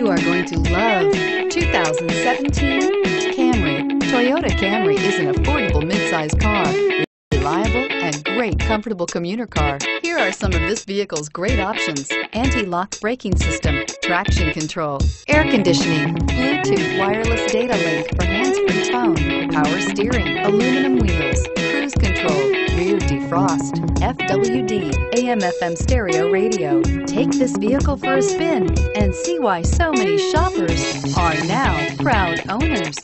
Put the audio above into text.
You are going to love 2017 Camry. Toyota Camry is an affordable midsize car. Reliable and great comfortable commuter car. Here are some of this vehicle's great options. Anti-lock braking system, traction control, air conditioning, Bluetooth wireless data link for hands-free phone, power steering, aluminum wheels, defrost, FWD, AM FM stereo radio. Take this vehicle for a spin and see why so many shoppers are now proud owners.